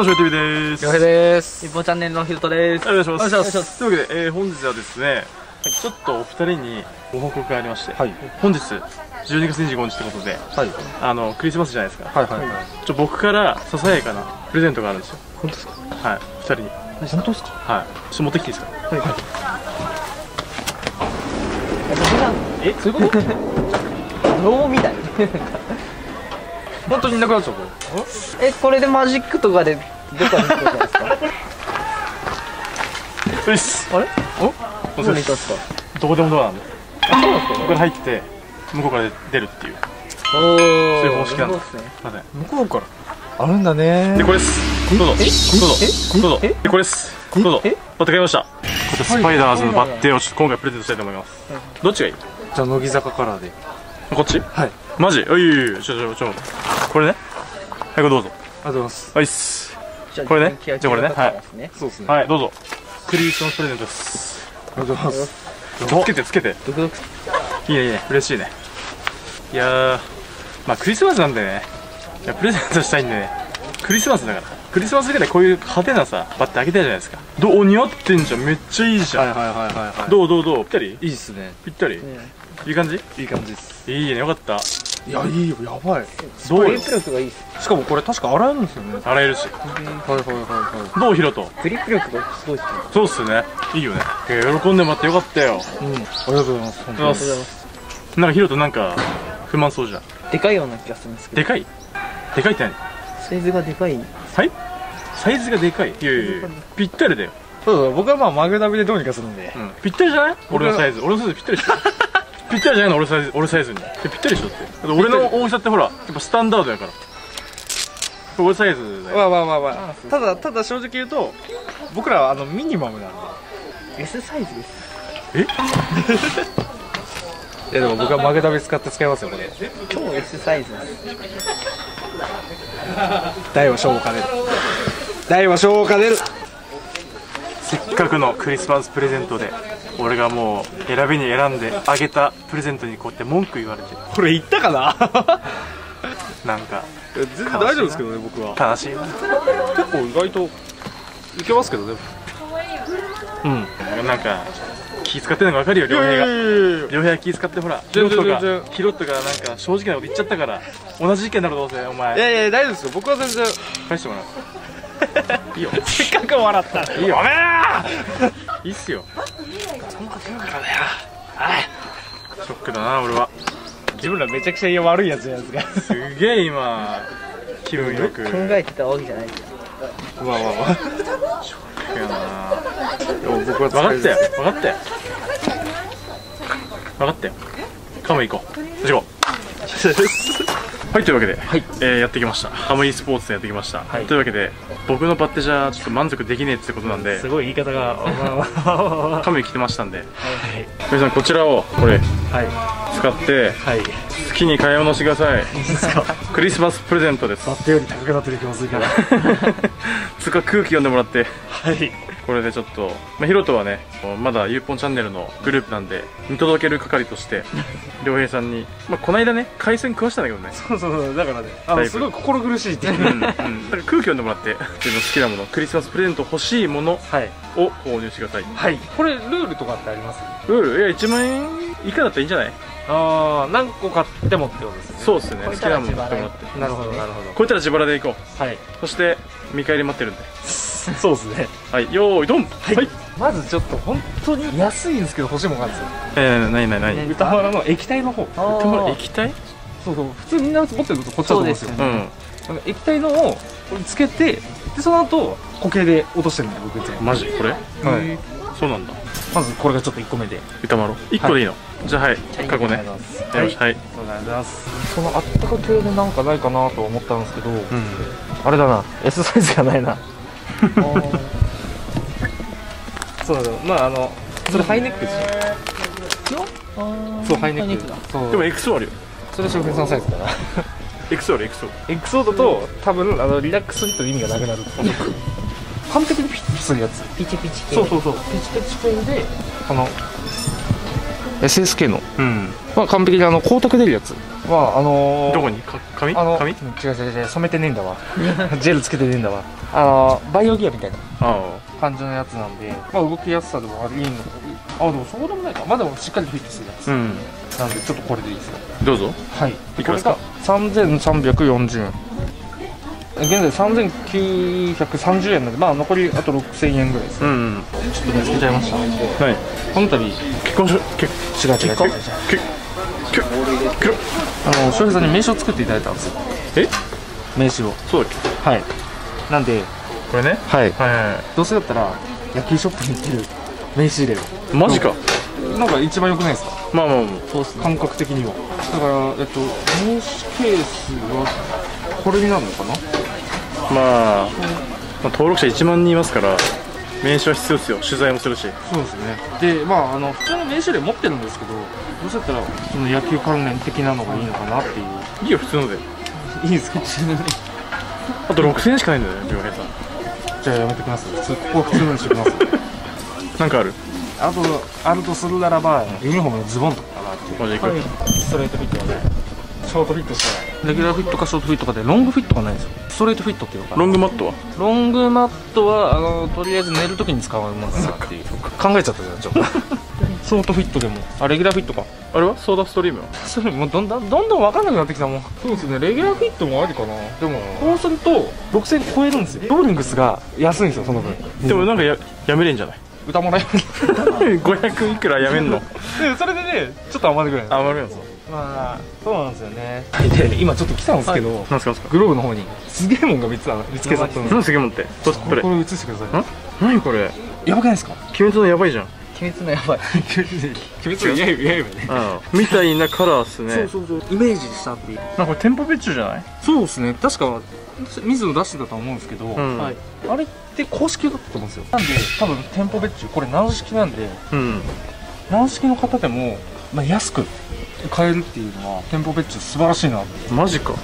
のしょう TV です。よへです。日本チャンネルのひろとです。お願いします。お願いします。というわけで、えー本日はですね、ちょっとお二人にご報告がありまして、はい。本日12月25日ということではい。あのクリスマスじゃないですか、はいはいはい。ちょ僕からささやかなプレゼントがあるんですよ。本当ですか？はい二人に。本当ですか？はい。ちょっと持ってきていいですか？はい。はい。えそういうこと？ロー みたい。本当になくなっちゃうえ、これでマジックとかでどっかに行くじゃないですか？うっすあれ？お？どこにいたんですか？どこでもドアなんで。あ、そうなんですここから入って向こうから出るっていう。かおー。そういう方式なんですね。向こうから？あるんだね。でこれです。どうぞ。え？どうぞ。え？どうぞ。え？でこれです。どうぞ。え？持って帰りました。こちらスパイダーズのバッテをちょっと今回プレゼントしたいと思います。どっちがいい？じゃあ乃木坂カラーで。こっち？はい。マジ？おいおいおい。ちょちょちょこれね。はいどうぞ。ありがとうございます。はいっす。じゃこれね。じゃあこれね気合い。そうですね。はいどうぞ。クリスマスプレゼントです。ありがとうございますつけてつけて。ドクドク。いいねいいね嬉しいね。いやーまあクリスマスなんでね。いやプレゼントしたいんでね。クリスマスだから。クリスマスぐらいこういう派手なさバッテあげたいじゃないですか。どうお似合ってんじゃん。めっちゃいいじゃん、はいはいはいはいはい。どうどうどう？ぴったり？いいっすね。ぴったり、ね。いい感じ？いい感じです。いいねよかったいやいいよやばい。どうよ？クリップ力がいいです。しかもこれ確か洗えるんですよね。洗えるし。はいはいはいはどうヒロト？クリップ力がすごいですね。そうっすね。いいよね。えー喜んでもらってよかったよ。いうん。ありがとうございます。ありがとうございなんかヒロトなんか不満そうじゃん。でかいような気がするんですけど。でかい？でかいって何？サイズがでかい。はいサイズがでかい？いやいやいやぴったりだよ、そうそう僕はまあマグナビでどうにかするんで。うん、ぴったりじゃない？俺のサイズ。俺のサイズぴったりでしょぴったりじゃないの？俺サイズ俺サイズに。ぴったりでしょ？って。俺の大きさってほらやっぱスタンダードやから。俺サイズだよ。まあまあまあまああただただ正直言うと僕らはあのミニマムなんで。S サイズです。え？いやでも僕はマグナビ使って使いますよこれ。超 S サイズです。大は小を兼ねる。大は小を兼ねる。せっかくのクリスマスプレゼントで俺がもう選びに選んであげたプレゼントにこうやって文句言われて。これ言ったかな？なんか。全然大丈夫ですけどね僕は。悲しい。な結構意外といけますけどね。うん。なんか気使ってるのが分かるよ両平が。両平気使ってほら。ヒロ全ットがヒロットがなんか正直なこと言っちゃったから同じ意見だろどうせ。おい前やいや大丈夫ですよ。僕は全然。返してもらういいよ。せっかく笑ったいいよごめんいいっすよショックだな俺は。自分らめちゃくちゃ悪いやつじゃないですかすげえ今気分よく。考えてたわけじゃないです。まあまあまあいやな。でも僕は分かったよ。分かったよ。分かったよ。カムイ行こう。行こうはいというわけで、はい。えーやってきました。カムイスポーツでやってきました、はい。というわけで僕のバッテじゃちょっと満足できねえってことなんですごい言い方が まあカムイ来てましたんで。はい皆さんこちらをこれはい。使ってはい。好きに買い物してください。クリスマスプレゼントです。バッテより高くなってる気もする からつか空気読んでもらって。はいこれでちょっと、まあ、ヒロトはねまだゆうぽんチャンネルのグループなんで見届ける係として 良平さんに、まあ、この間ね海鮮食わしたんだけどね。そうそうそうだからねあのすごい心苦しいっていう。うん、うん、だから空気読んでもらって自分の好きなものクリスマスプレゼント欲しいものはい。を購入してください。はい。これルールとかってあります？ルール？いや1万円以下だったらいいんじゃない？ああ何個買ってもってことですね。そうっすね。好きなもの買ってもらって。なるほどなるほど。超えたら自腹で行こう。はい。そして見返り待ってるんでそうですね。はいよーいドン。はい、まずちょっと本当に安いんですけど欲しいものがあるんですよ。えー、なになになにね歌丸の液体の方。あー。液体？そうそう普通みんな持ってるとこっちだと思うんですよ。そううん。液体のをこれつけてでその後固形で落としてるんで僕いつもマジ？これ？はい。そうなんだ。まずこれがちょっと1個目で。歌丸。1個でいいの、じゃあはい。過去ねありがとうございます。よしはい、ありがとうございます。そのあったか系でなんかないかなと思ったんですけど、うん。あれだな。S サイズがないなそうだまああのそれハイネックですよそうハイネック。だ。そう。でも XO あるよそれは翔平さんサイズかな。XO ある XO XO だと多分あのリラックスフィットで意味がなくなる完璧にフィットするやつ。ピチピチ系。そうそうそう。ピチピチ系で。あの SSK の。うんまあ完璧にあの光沢出るやつ。はあのーどこに？か髪あの髪違う違う違う染めてねえんだわ。ジェルつけてねえんだわ。あのバイオギアみたいな。あ感じのやつなんでまあ動きやすさでもありいいの。あでもそうでもないか。まあでもしっかりフィットするやつ、あうん。なんでちょっとこれでいいですよ。どうぞ。はい。いくらですか。これが3340円。現在3930円なんでまあ残りあと6000円ぐらいです、うんちょっと見つけちゃいました。はい。この度違う結婚し結違う違う結婚けけけあの翔平さんに名刺を作っていただいたんですよ。え？名刺を。そうだっけ？はい。なんでこれね？はい。はいどうせだったら野球ショップに行ってる名刺入れるいマジか。なんか一番良くないですか？まあまあまそう感覚的には。だからえっと名刺ケースはこれになるのかな？あまあまあ登録者1万人いますから名刺は必要ですよ。取材もするし。そうですね。でまああの普通の名刺入れ持ってるんですけどどうせだったらその野球関連的なのがいいのかなっていう。いいよ普通ので。いいですか？あと6000円しかないんだよね両平さん。じゃあやめてきます普通ここは普通のにしてきます。なんかある？あとあるとするならばユニフォームのズボンとかかなっていう。マジで行く、ストレートフィットはねショートフィットしかない。レギュラーフィットかショートフィットかでロングフィットがないんですよ。ストレートフィットっていうのかなロングマットは？ロングマットはあのとりあえず寝るときに使うものだなっていう考えちゃったじゃんちょっと。ショートフィットでも。あレギュラーフィットか。あれは？ソーダストリームはそれもうどんどんどんどん分かんなくなってきたもん。そうですねレギュラーフィットもありかな。でもこうすると6000超えるんですよ。ローリングスが安いんですよその分。でもなんかややめれんじゃない？歌もらえる。500いくらやめんの？でそれでねちょっと余るぐらいあ、悪いのまあそうなんですよね。で今ちょっと来たんですけど、なんすかなんすか？グローブの方にすげえもんが見つけた見つけちゃったんで何すげえもんってどどれこれ映してください。ん何これ？やばくないですか？鬼滅のやばいじゃん。鬼滅のやばい鬼滅の刃刃ねうんみたいなカラーっすねそうそうイメージしたっていうなんかこれ店舗別注じゃないそうですね確か水野出してたと思うんですけど、うんはい、あれって公式だったと思うんですよなんで多分店舗別注これ軟式なんでうん軟式の方でも、まあ、安く買えるっていうのは店舗別注素晴らしいなマジか。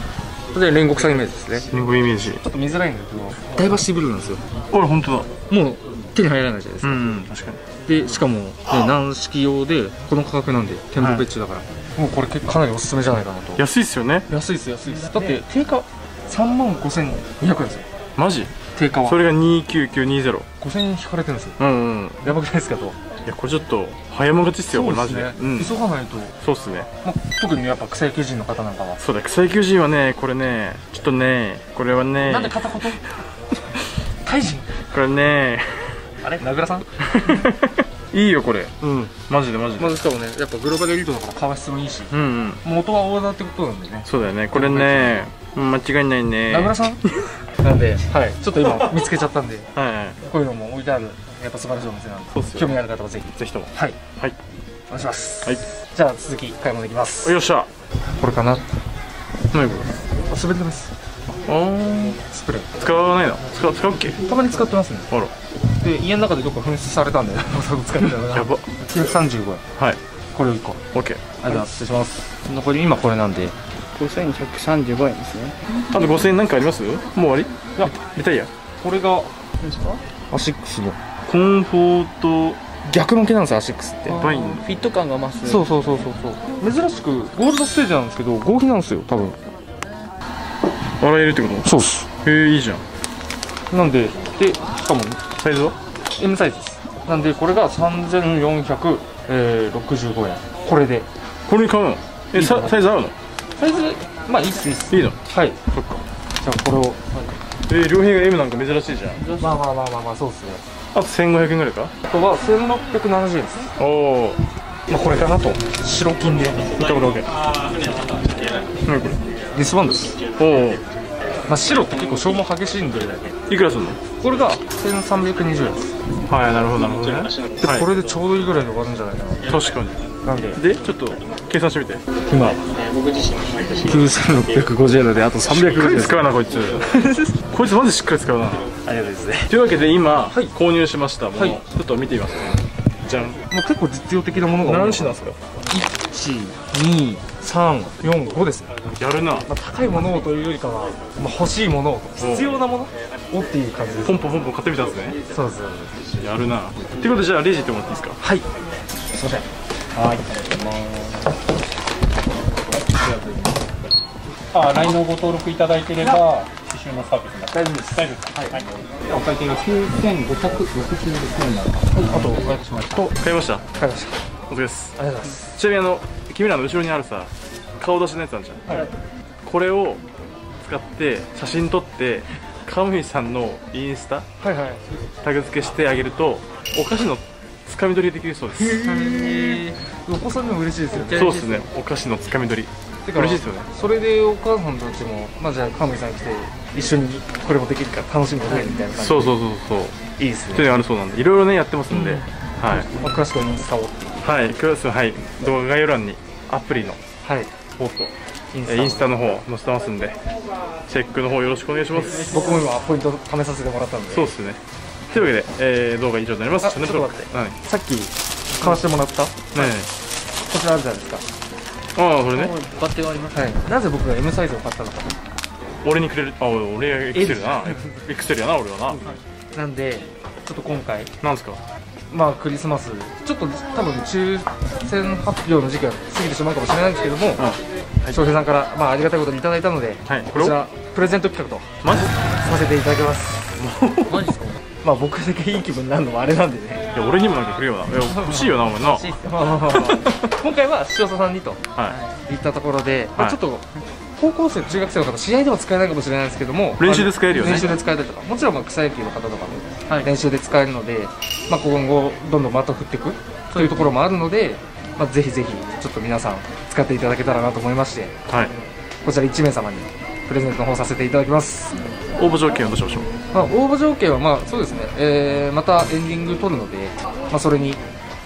で煉獄さんイメージですね。リンゴイメージ。ちょっと見づらいんだけど。ダイバーシティブルーなんですよ。あれ本当だ。もう手に入らないじゃないですか、うん確かに。でしかも、ね、軟式用でこの価格なんで店舗別注だから、もうこれ結構かなりおすすめじゃないかなと。安いっすよね。安いです安いです。だって定価3万5200円ですよ。マジ？定価は。それが29920 5000円引かれてるんですよ。うんうん。やばくないですかといやこれちょっと早もがちっすよこれマジで。ねうん。急がないと、そうっすね。まあ、特にやっぱ草野球人の方なんかは。そうだ草野球人はねこれねちょっとねこれはねなんで片言？タイ人これねあれ？名倉さん？いいよこれ。うん。マジでマジで。まずしかもね。やっぱグローバルエリートだから革質もいいし。うんうん。元はオーダーってことなんでね。そうだよね。これねうん間違いないね。名倉さん？なんで、はい、ちょっと今見つけちゃったんで。はいはい。こういうのもてあるやっぱ素晴らしいお店なんでそうっすよ興味ある方はぜひ。ぜひとも。はい。はい。お願いします。はい。じゃあ続き買い物いきます。よっしゃ。これかな。何これ？滑ってます。あー。スプレー。使わないの？使う使うっけ？たまに使ってますね。あら。で家の中でどっか紛失されたんで 使ってたのが。やば。935円。はい。これを1個。オッケー。ありがとうございます。失礼します残り今これなんで。5135円ですね。あと5000円なんかあります？もう終わり？いやリタイアこれが何ですか？アシックスの。コンフォート。逆向けなんですよアシックスって。フィット感が増す。そうそうそうそうそう。珍しくゴールドステージなんですけど合皮なんですよ多分。洗えるってこと？そうっす。へえいいじゃん。なんででしかもサイズは？M サイズです。なんでこれが3465円。これで。これに買うの？えさサイズ合うの？サイズまあいいっすいいっす。いいの？はい。そっかじゃあこれを。えー、両平が M なんか珍しいじゃん。まあまあまあまあまあそうっすね。あと1500円ぐらいか？あとは1670円です。おおまあこれかなと。白金で。見たことある何こリスバンドです。れおおまあ白って結構消耗激しいんで。いくらすんの？これが1320円です。はいなるほどなるほどね。で、はいこれでちょうどいいぐらいで終わるんじゃないか確かにななんで。でちょっと計算してみて。今。9650円であとしっかり350円使うなこいつ。こいつマジしっかり使うな。ありがとうです。ねというわけで今、はい。購入しましたもの、はい。ちょっと見てみます。ねじゃん。もう結構実用的なものが何品ですか？12345です。ね、やるな。まあ、高いものをというよりかは、まあ、欲しいものをと必要なものをっていう感じです。ポンポンポンポン買ってみたんですね。そうですやるな。っていうことでじゃあレジ行ってもらっていいですか？はい。すいませんはい。あ LINE のご登録いただいていれば刺繍のサービスにな大丈夫です。大丈夫です。はい、お会計が9566円になりますあとお願いします。と買いました。買いました。お疲れです。ありがとうございます。ちなみにあの君らの後ろにあるさ顔出しのやつあるじゃん、これを使って写真撮って川口さんのインスタはいはい。タグ付けしてあげるとお菓子のつかみ取りできるそうです。お子さんにも嬉しいですよね。そうですね。お菓子のつかみ取り。てか嬉しいですよね。それでお母さんたちもまあじゃあカムイさん来て一緒にこれもできるから楽しみが増えるみたいな感じそうそうそうそう。いいですっていうのがあるそうなんでいろいろねやってますんで、はい。まあ、詳しくはインスタをはいクラスはい。動画概要欄にアプリのはい。フォトインスタの方載せてますんでチェックの方よろしくお願いします。僕も今ポイント試させてもらったんで。そうですねというわけで、えー動画以上になります。あチャンネル登録ちょっと待何さっき買わせてもらった？こ何ちらあるじゃないですか。ああそれね。バッテリーあります。はい。なぜ僕が M サイズを買ったのか。俺にくれるあ俺がエクセルだな。エクセルやな俺はな。なんでちょっと今回なんですか？まあクリスマスちょっと多分抽選発表の時期が過ぎてしまうかもしれないんですけども翔平さんからまあありがたいことにいただいたのではい。こちらプレゼント企画とマジ？させていただきます。マジまあ僕だけいい気分になるのもあれなんでね。いや俺にもなんかくれよな。欲しいよなお前な。今回は塩佐さんにとは言ったところで、まあはいちょっと高校生中学生の方試合では使えないかもしれないですけども練習で使えるよね。練習で使えたりとかもちろんまあ草野球の方とかもはい。練習で使えるので、まあ、今後どんどん的振っていくというところもあるので、まあ、ぜひぜひちょっと皆さん使っていただけたらなと思いましていはい。こちら1名様にプレゼントの方させていただきます、応募条件はどうしましょう？まあ、応募条件はまあそうですね、えーまたエンディング撮るので、まあ、それに、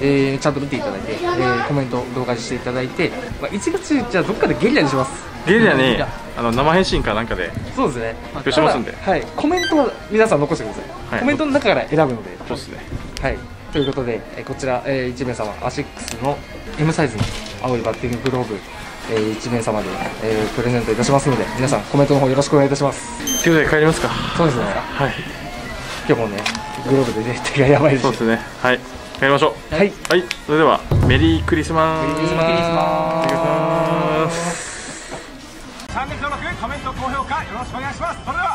えーちゃんと見ていただいて、えーコメント動画にしていただいて、まあ、1月じゃあどっかでゲリラにします。ゲリラにあの生配信かなんかでそうですね。発表しますんで。はい。コメントは皆さん残してください、はい。コメントの中から選ぶので。そうですね。はい。ということで、えーこちら、え1名様アシックスの M サイズの青いバッティンググローブ、え1名様で、えープレゼントいたしますので皆さんコメントの方よろしくお願いいたします。ということで帰りますか？そうですね。はい。今日もねグローブでね手がやばいですそうですね。はい。帰りましょう。はい。はい。それではメリークリスマス。メリークリスマス。メリークリスマスチャンネル登録コメント高評価よろしくお願いします。それでは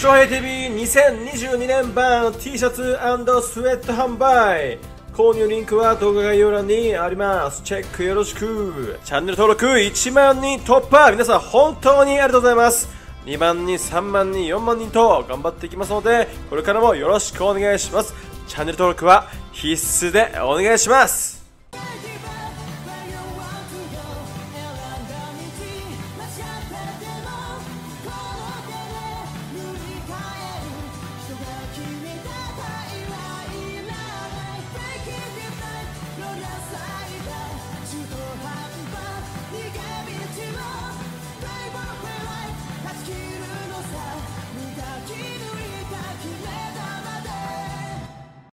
翔平 TV2022 年版 T シャツスウェット販売購入リンクは動画概要欄にあります。チェックよろしく。チャンネル登録1万人突破。皆さん本当にありがとうございます。2万人3万人4万人と頑張っていきますのでこれからもよろしくお願いします。チャンネル登録は必須でお願いします「